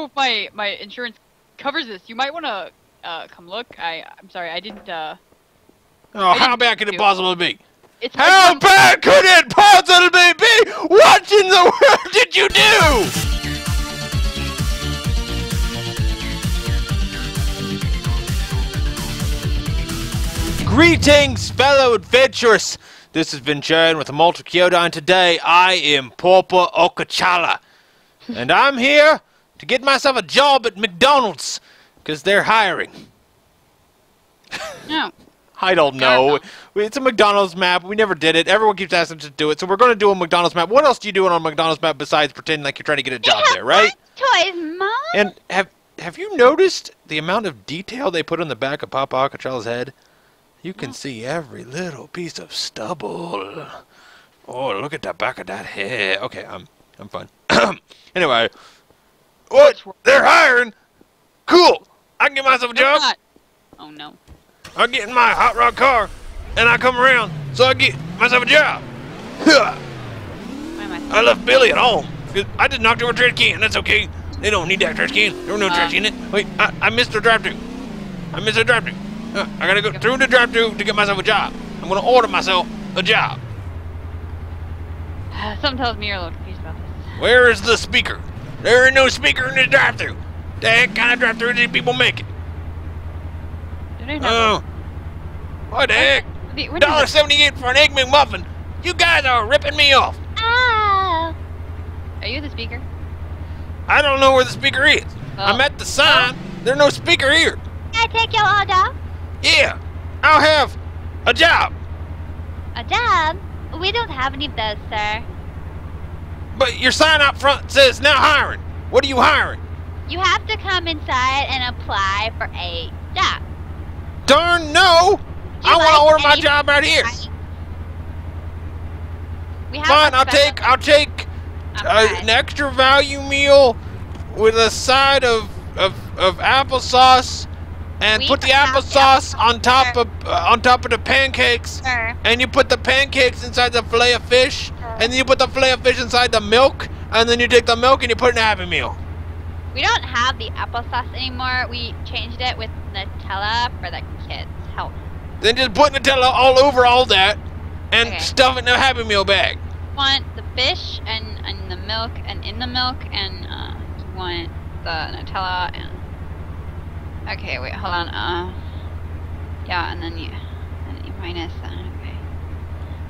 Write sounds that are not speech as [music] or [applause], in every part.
know if my my insurance covers this. You might want to uh, come look. I I'm sorry, I didn't. uh... Oh, how didn't bad could it possibly be? It's How bad could it possibly be? What in the [laughs] world did you do? Greetings, fellow adventurers. This is Venturian with ImmortalKyodai, and today I am Papa Okachala. And I'm here to get myself a job at McDonald's, because they're hiring. No. [laughs] I don't know. It's a McDonald's map. We never did it. Everyone keeps asking us to do it, so we're going to do a McDonald's map. What else do you do on a McDonald's map besides pretending like you're trying to get a job there, right? Toys, Mom. And have have you noticed the amount of detail they put on the back of Papa Acachala's head? You can see every little piece of stubble. Oh, look at the back of that head. Okay, I'm I'm fine. [clears throat] anyway, what? They're hiring. Cool. I can get myself a job. not. Oh no. I get in my hot rod car and I come around so I get myself a job. [laughs] I? Left Billy at home. I just knocked over a trash can. That's okay. They don't need that trash can. There was no Uh. trash in it. Wait, I, I missed the drive-thru. I missed the drive-thru. Uh, I gotta go through the drive-thru to get myself a job. I'm gonna order myself a job. [sighs] Something tells me you're a little confused about this. Where is the speaker? There ain't no speaker in the drive-thru. That kind of drive-thru these people make it. they Oh, know? what the heck? The- when Dollar does it- seventy-eight for an egg McMuffin. You guys are ripping me off. Ah. Are you the speaker? I don't know where the speaker is. I'm Oh. at the sign. There's no speaker here. Can I take your order? Yeah, I'll have a job. A job? We don't have any of those, sir. But your sign out front says now hiring. What are you hiring? You have to come inside and apply for a job. Darn no! I want to order my job right here. We have Fine, a I'll take I'll take uh, Okay. an extra value meal with a side of of, of applesauce, and We put the applesauce on top of uh, on top of the pancakes. Sir. and you put the pancakes inside the fillet of fish, and then you put the fillet of fish inside the milk, and then you take the milk and you put it in a Happy Meal. We don't have the applesauce anymore. We changed it with Nutella for the kids. health. Then just put Nutella all over all that, and Okay. stuff it in a Happy Meal bag. want the fish and, and the milk and in the milk and uh, you want the Nutella and okay wait hold on uh yeah and then you and then you minus that okay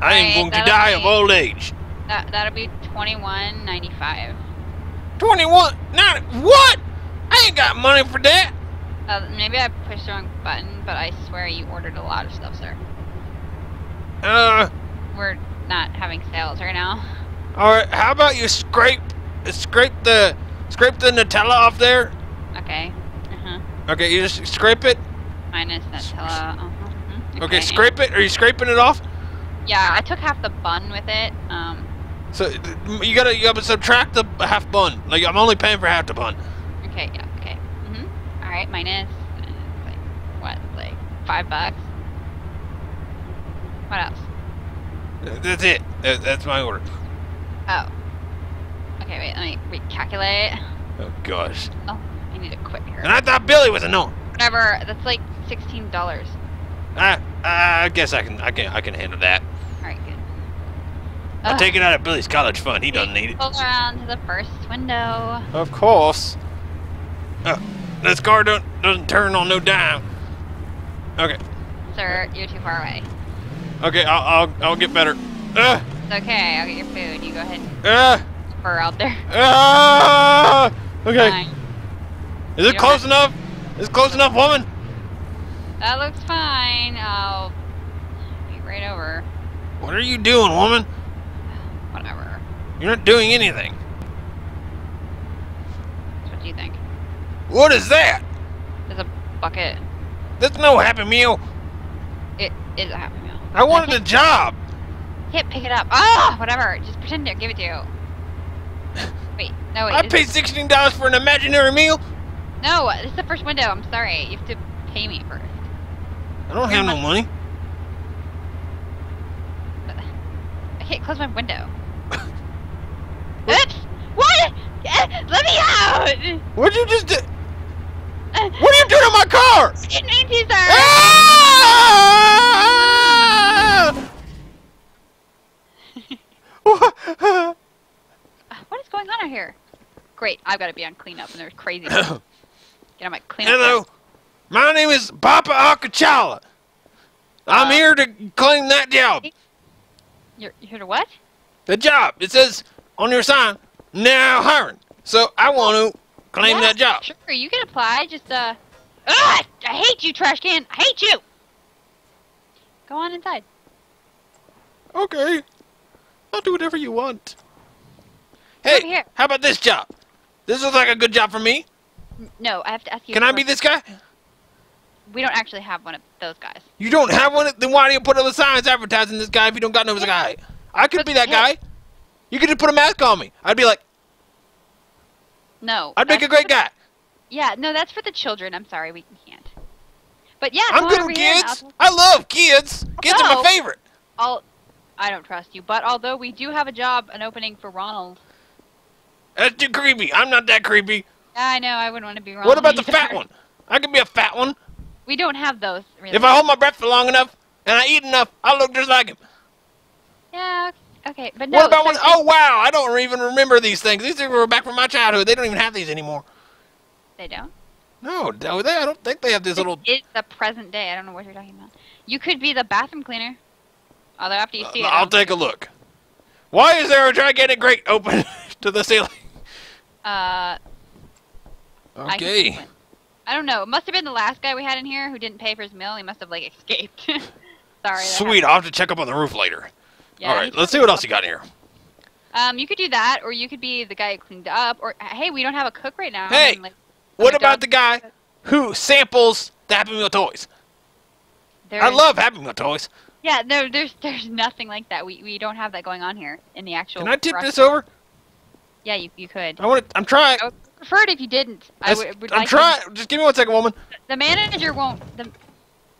I am going to die of old age. that that'll be twenty one ninety five 21? Not what? I ain't got money for that. uh, maybe I pushed the wrong button but I swear you ordered a lot of stuff sir Uh, we're not having sales right now all right. How about you scrape, scrape the, scrape the Nutella off there? okay Okay, you just scrape it. minus Nutella uh-huh. mhm, Okay, scrape it. Are you scraping it off? yeah I took half the bun with it um So you gotta, you gotta subtract the half bun. Like I'm only paying for half the bun. Okay, yeah, okay. Mhm. All right, minus uh, like what, like five bucks. What else? That's it. That's my order. Oh. Okay, wait. Let me recalculate. Oh gosh. Oh, need to quit here. And I thought Billy was a no. Whatever. That's like sixteen dollars. I I guess I can I can I can handle that. All right, good. I'll Ugh. take it out of Billy's college fund. He doesn't need it. Pull around to the first window. Of course. Uh, this car don't, doesn't turn on no dime. Okay. Sir, you're too far away. Okay. I'll I'll, I'll get better. Uh, It's okay. I'll get your food. You go ahead and uh, spur out there. uh, okay. Fine. Is it close enough? Is it close enough, woman? That looks fine. I'll be right over. What are you doing, woman? Whatever. You're not doing anything. What do you think? What is that? There's a bucket. That's no Happy Meal. It is a Happy Meal. I wanted a [laughs] job. Can't pick it up. Ah, whatever. Just pretend to give it to you. [laughs] Wait, no, wait. I paid sixteen dollars for an imaginary meal. No, this is the first window. I'm sorry. You have to pay me first. I don't have no money. I can't close my window. [laughs] Oops! What? Eh, Let me out! What'd you just do? What are you doing in my car? Didn't mean to, sir. Ah! What? [laughs] What is going on out here? Great, I've got to be on cleanup, and there's crazy. [coughs] Get on my cleanup. Hello, my name is Papa Acachala. I'm Uh, here to claim that job. You're, you're here to what? The job. It says on your sign, now hiring. So I want to claim Yeah, that job. Sure, you can apply. Just uh. Ugh, I hate you, trash can. I hate you. Go on inside. Okay. I'll do whatever you want. Hey, how about this job? This looks like a good job for me. No, I have to ask you. Can I be this guy? We don't actually have one of those guys. You don't have one? Then why do you put up the signs advertising this guy if you don't got no guy? I could But- be that yeah. guy. You could just put a mask on me. I'd be like, No. I'd make a great for- guy. Yeah, no, that's for the children. I'm sorry, we can't. But yeah, I'm good with kids. I'll- love kids. Kids are my favorite. I'll, I don't trust you, but although we do have a job, an opening for Ronald. That's too creepy. I'm not that creepy. I know, I wouldn't want to be Ronald. What about the [laughs] fat one? I could be a fat one. We don't have those, really. If I hold my breath for long enough and I eat enough, I look just like him. Yeah, okay, but no. what about when? Oh wow! I don't even remember these things. These things were back from my childhood. They don't even have these anymore. They don't? No, they? I don't think they have this little. It's the present day. I don't know what you're talking about. You could be the bathroom cleaner. Although after you see it, I I'll take a look. Why is there a gigantic grate open [laughs] to the ceiling? uh, Okay. one. I don't know. It must have been the last guy we had in here who didn't pay for his meal. He must have like [laughs] escaped. [laughs] Sorry. Sweet. I'll have to check up on the roof later. Yeah, All right. Let's see what else you got in here. Um, you could do that, or you could be the guy who cleaned up, or hey, we don't have a cook right now. Hey, like, What about dog- the guy who samples the Happy Meal toys? I there's- love Happy Meal toys. Yeah, no, there's there's nothing like that. We we don't have that going on here in the actual. Can I tip rest- this over? Yeah, you you could. I want to. I'm trying. I would prefer it if you didn't. I would, I'm like to- trying. Just give me one second, woman. The manager won't. The,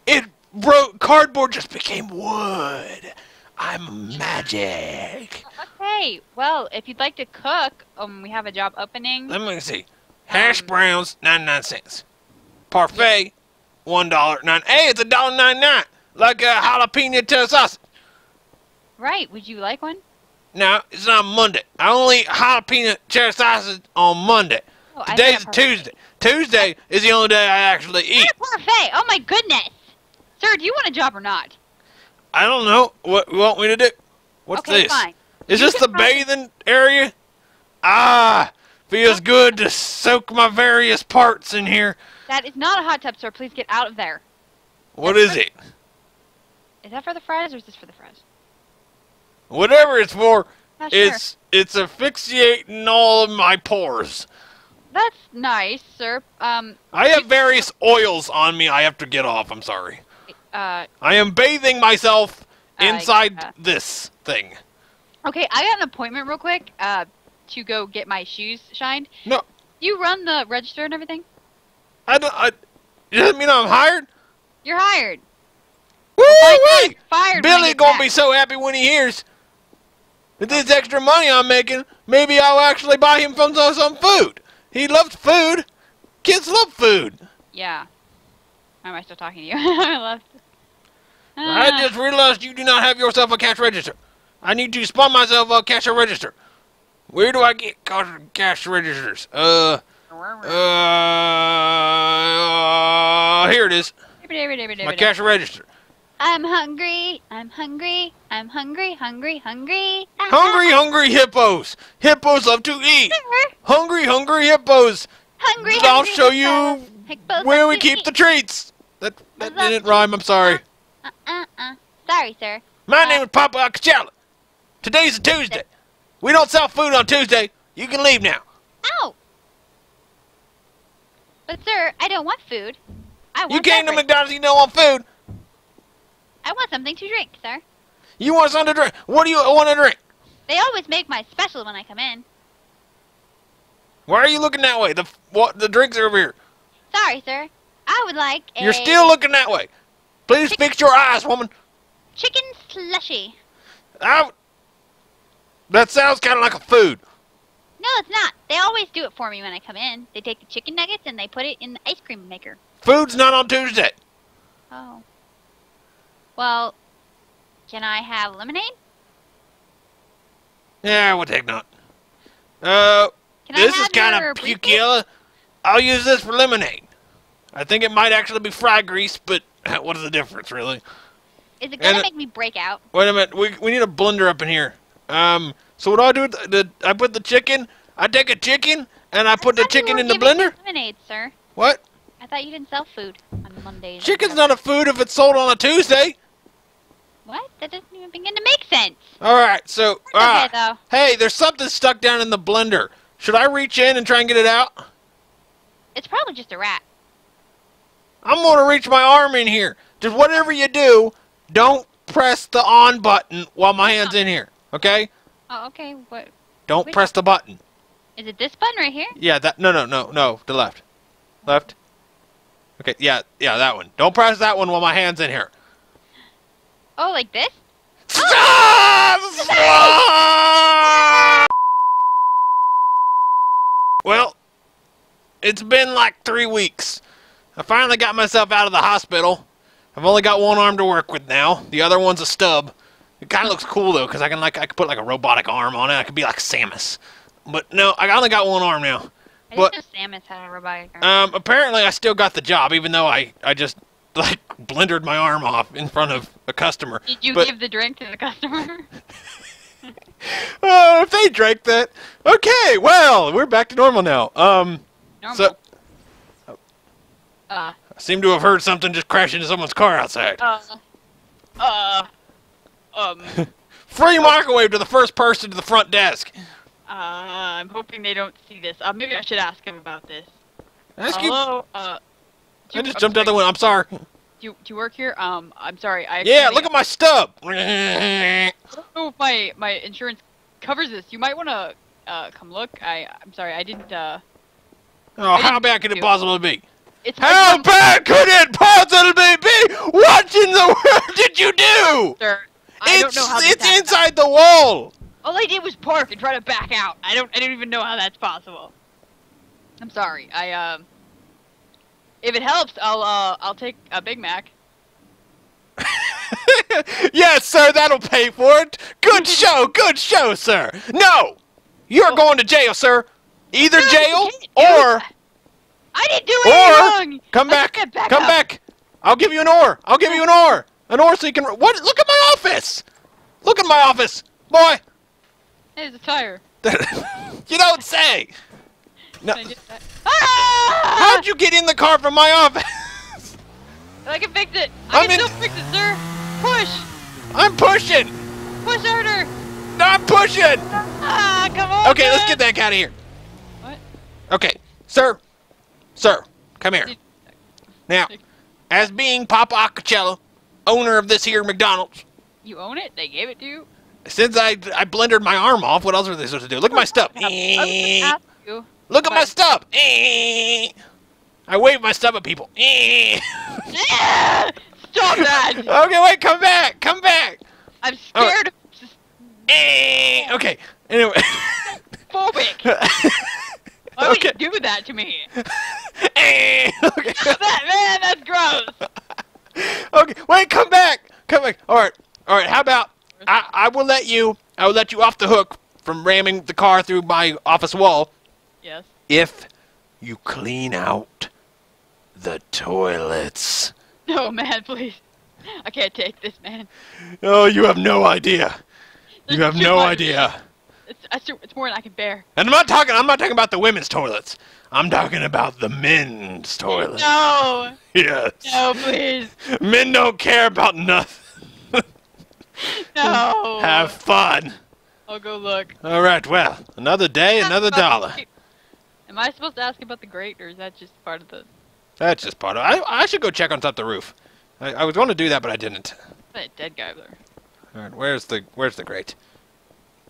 It broke. Cardboard just became wood. I'm magic. okay, well, if you'd like to cook, um, we have a job opening. Let me see. Hash Um, browns, 99 cents. Parfait, $1. Nine. Hey, it's a dollar ninety-nine. Like a jalapeno sausage. Right? Would you like one? Now, it's not Monday. I only eat jalapeno cheddar sausage on Monday. Oh, Today's a. Tuesday. Tuesday is the only day I actually eat. Parfait. Oh my goodness, sir, do you want a job or not? I don't know. What you want me to do? What's okay, this? fine. Is You this the bathing area? Ah, feels good to soak my various parts in here. That is not a hot tub, sir. Please get out of there. What is it? Is that for the fries or is this for the fries? Whatever it's for, Not sure. it's it's asphyxiating all of my pores. That's nice, sir. Um, I have various oils on me. I have to get off. I'm sorry. uh, I am bathing myself Uh, inside yeah. this thing. okay, I got an appointment real quick. Uh, to go get my shoes shined. No, You run the register and everything. I don't. I, does that mean I'm hired? You're hired. Woo wee! Fired. Billy gonna back. be so happy when he hears this extra money I'm making. Maybe I'll actually buy him some some food. He loves food. Kids love food. Yeah. Why am I still talking to you? [laughs] I left. I just realized you do not have yourself a cash register. I need to spawn myself a cash register. Where do I get cash, cash registers? Uh, uh, here it is. My cash register. I'm hungry. I'm hungry. I'm hungry. Hungry. Hungry. Hungry, hungry hippos. Hippos love to eat. Hungry, hungry hippos. Hungry. I'll hungry show you hippos. Hippos Where we keep eat. the treats. That that didn't rhyme. I'm sorry. Uh, uh, uh. Sorry, sir. My name is Papa Acachala. Today's a Tuesday. We don't sell food on Tuesday. You can leave now. Ow. But sir, I don't want food. I want You came to. McDonald's. You don't want food. I want something to drink, sir. You want something to drink. What do you want to drink? They always make my special when I come in. Why are you looking that way? The what? The drinks are over here. Sorry, sir. I would like a You're still looking that way. Please fix your eyes, woman. chicken slushy. I, that sounds kind of like a food. No, it's not. They always do it for me when I come in. They take the chicken nuggets and they put it in the ice cream maker. Food's not on Tuesday. Oh. Well, can I have lemonade? Yeah, we'll take none. Uh, Can this is kind of pukilla. I'll use this for lemonade. I think it might actually be fry grease, but [laughs] what is the difference, really? Is it gonna and- make me break out? Wait a minute. We, we need a blender up in here. Um, so what do I do? The, the, I put the chicken. I take a chicken and I put the I thought you chicken in the blender. Lemonade, sir. What? I thought you didn't sell food on Mondays. Chicken's not a food if it's sold on a Tuesday. What? That doesn't even begin to make sense. All right. So, Okay, ah, though. hey, there's something stuck down in the blender. Should I reach in and try and get it out? It's probably just a rat. I'm gonna reach my arm in here. Just whatever you do, don't press the on button while my hand's in here. Okay? Oh, okay. What? Don't press the button. Is it this button right here? Yeah, that. No, no, no, no. The left. Left. Okay. Yeah, yeah, that one. Don't press that one while my hand's in here. Oh, like this? Stop! Well, it's been like three weeks. I finally got myself out of the hospital. I've only got one arm to work with now. The other one's a stub. It kind of looks cool though, because I can like I can put like a robotic arm on it. I could be like Samus. But no, I only got one arm now. I know Samus had a robotic arm. Um, apparently I still got the job, even though I I just like blendered my arm off in front of a customer. Did you but- give the drink to the customer? Oh, [laughs] if they drank that. Okay, well, we're back to normal now. Um, Normal. so uh, I seem to have heard something just crash into someone's car outside. uh, uh, um, uh, [laughs] Free microwave to the first person to the front desk. I'm hoping they don't see this. Uh, maybe I should ask him about this. Ask you. Hello, uh, do I just I'm jumped out the sorry, window. I'm sorry. Do you, do you work here? Um, I'm sorry. I Yeah, look at my stub. I don't know if my my insurance covers this. You might want to uh come look. I I'm sorry. I didn't. uh Oh, how bad could it possibly be? It's How bad could it possibly be? What in the world did you do? sir. I It's don't know how it's happened. inside the wall. All I did was park and try to back out. I don't. I don't even know how that's possible. I'm sorry. I um. If it helps, I'll uh I'll take a Big Mac. [laughs] yes, sir, that'll pay for it. Good [laughs] show, good show, sir. No, you're going to jail, sir. Either No, jail or. I didn't do or anything wrong. come back, back come up. back. I'll give you an oar. I'll give you an oar, an oar so you can. What? Look at my office. Look at my office, boy. There's a tire. [laughs] you don't say. No. Can I get that? Ah! How'd you get in the car from my office? I can fix it. I I'm can in- still fix it, sir. Push. I'm pushing. Push harder. No, I'm pushing. Ah, come on. Okay, let's get that out of here. What? Okay, sir, sir, come here. Now, as being Papa Acacello, owner of this here McDonald's, You own it? They gave it to you? since I I blendered my arm off, what else are they supposed to do? Look at my stuff. I was you. Look at my but- stub. [laughs] I wave my stub at people. okay! [laughs] Stop that! Okay, wait, come back, come back. I'm scared of just [laughs] Okay, anyway. phobic. Why would okay. you do that to me? okay. That man, that's gross. okay, wait, come back, come back. All right, all right. How about I, I will let you, I will let you off the hook from ramming the car through my office wall Yes. if you clean out the toilets. No, man, please. I can't take this, man. Oh, you have no idea. You have no much. idea. It's, it's, too- it's more than I can bear. And I'm not talking. I'm not talking about the women's toilets. I'm talking about the men's toilets. No! [laughs] Yes. No, please. Men don't care about nothing. No. Have fun. I'll go look. All right. Well, another day, another dollar. Am I supposed to ask about the grate, or is that just part of the That's just part of. I I should go check on top of the roof. I, I was going to do that, but I didn't. that dead guy there? All right. Where's the Where's the grate?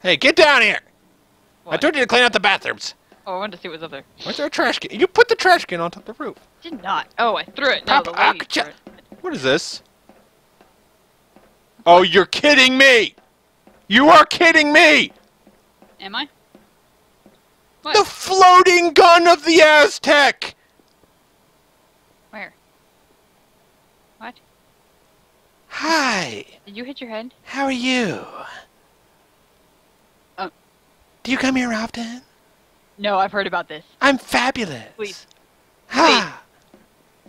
Hey, get down here! I told you to clean out the bathrooms. Oh, I wanted to see what's up there. Where's our trash can? You put the trash can on top of the roof. Did not. Oh, I threw it. No, the lady threw it. What is this? Oh, you're kidding me! You are kidding me! Am I? What? The floating gun of the Aztec! Where? What? Hi, Did you hit your head? how are you? Uh. Do you come here often? No, I've heard about this. I'm fabulous. Please. Ha!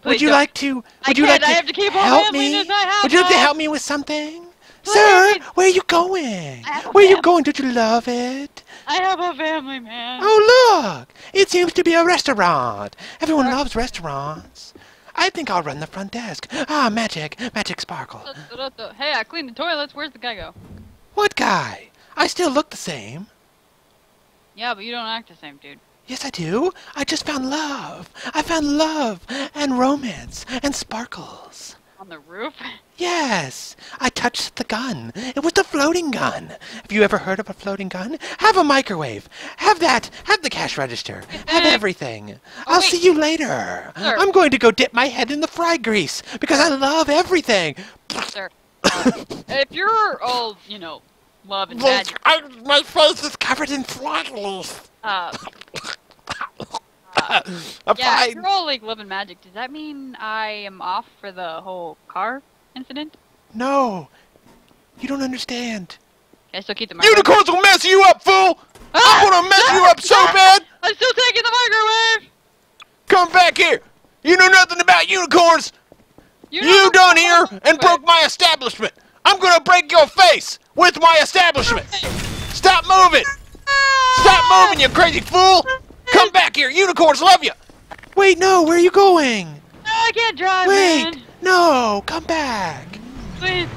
Please Would you don't. like to? Would I you like I have to keep on help me? this, I have Would you like to to. help me with something? Sir, where are you going? I have a Where are you going? Don't you love it? I have a family, man. Oh, look! It seems to be a restaurant. Everyone loves restaurants. I think I'll run the front desk. Ah, magic, magic sparkle. Hey, I cleaned the toilets. Where's the guy go? What guy? I still look the same. Yeah, but you don't act the same, dude. Yes, I do. I just found love. I found love and romance and sparkles. On the roof? [laughs] Yes, I touched the gun. It was the floating gun. Have you ever heard of a floating gun? Have a microwave. Have that. Have the cash register. Have [laughs] everything. I'll wait. see you later. Sir. I'm going to go dip my head in the fry grease because I love everything. Sir. Uh, if you're all, you know, love and magic, I, my face is covered in fly grease. uh, [laughs] I'm yeah, fine. you're all like love and magic, does that mean I am off for the whole car incident? No, you don't understand. Can I still keep the microwave? Unicorns will mess you up, fool! Ah! I'm gonna mess you up so bad! I'm still taking the microwave! Come back here! You know nothing about unicorns! You, You, done here and broke my establishment! I'm gonna break your face with my establishment! Stop moving! Stop moving, you crazy fool! Come back here! Unicorns love you! Wait, no, where are you going? No, I can't drive, Wait! man. No, come back! Please.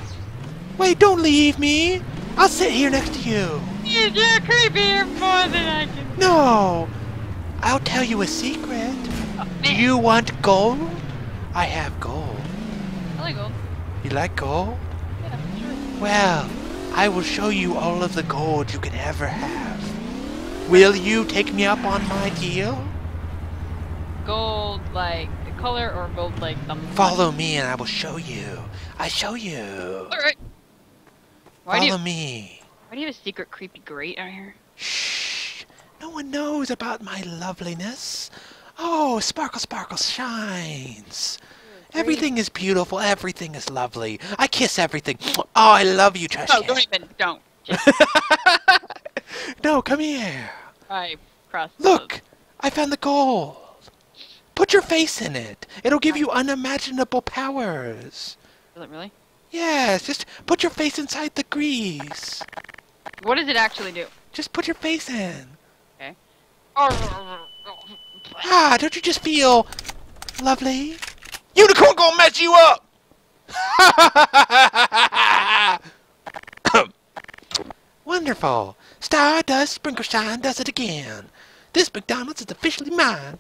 Wait, don't leave me! I'll sit here next to you. You're creepier more than I can. No! I'll tell you a secret. Oh, Do you want gold? I have gold. I like gold. You like gold? Yeah, sure. Well, I will show you all of the gold you can ever have. Will you take me up on my deal? Gold like the color or gold like the money? Follow me and I will show you. I show you. Alright. Do, you, Follow me. why do you have a secret creepy grate out here? Shh. No one knows about my loveliness. Oh, sparkle, sparkle, shines. Everything is beautiful. Everything is lovely. I kiss everything. Oh, I love you, trash can. don't even. Don't. [laughs] No, come here. I cross. Look, I found the gold. Put your face in it. It'll give you unimaginable powers. Does it really? Yes, just put your face inside the grease. What does it actually do? Just put your face in. Oh, Ah, don't you just feel lovely? Unicorn gonna mess you up! [laughs] Wonderful. Stardust Sprinkle Shine does it again. This McDonald's is officially mine.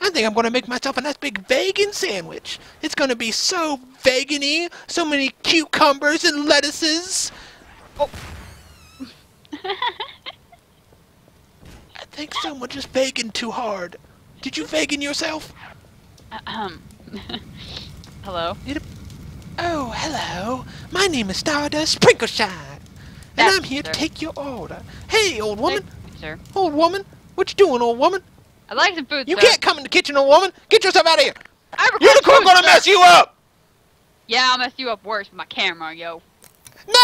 I think I'm gonna make myself a nice big vegan sandwich. It's gonna be so vegan-y, so many cucumbers and lettuces. Oh. [laughs] I think someone just vegan too hard. Did you vegan yourself? Ahem. [laughs] Hello. Oh, hello. My name is Stardust Sprinkleshine. And I'm here to take your order. Hey, old woman. Sir. Old woman. What you doing, old woman? I'd like some food, You sir. can't come in the kitchen, old woman. Get yourself out of here. I Unicorn food, gonna sir. mess you up. Yeah, I'll mess you up worse with my camera, yo. No!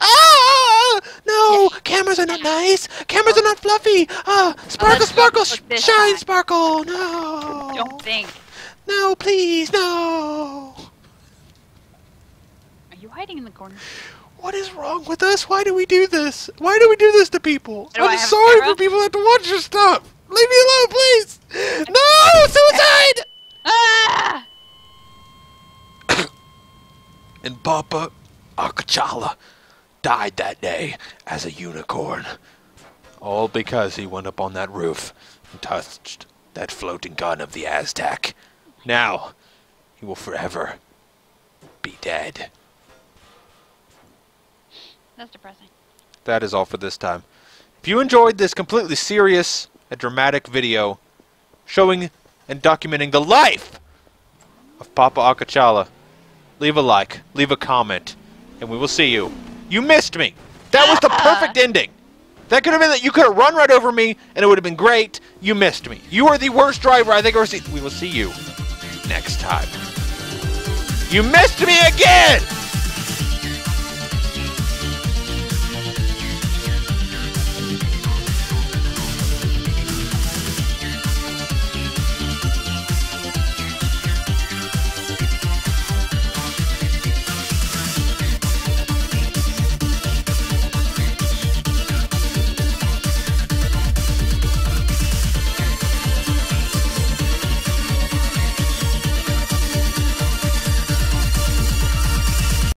Ah! No! Cameras are not nice. Cameras are not fluffy. Ah, sparkle, sparkle, sh- shine, time. sparkle. No. Don't think. No, please, no. Are you hiding in the corner? What is wrong with us? Why do we do this? Why do we do this to people? Do I'm sorry for people that have to watch your stuff. Leave me alone, please. [laughs] No, suicide. Ah! And Papa Akachala died that day as a unicorn. All because he went up on that roof and touched that floating gun of the Aztec. Now, he will forever be dead. That's depressing. that is all for this time. If you enjoyed this completely serious and dramatic video showing and documenting the life of Papa Akachala, leave a like, leave a comment, and we will see you. You missed me. That was the [laughs] perfect ending. That could have been that you could have run right over me and it would have been great. You missed me. You are the worst driver I think I've ever seen. We will see you next time. You missed me again!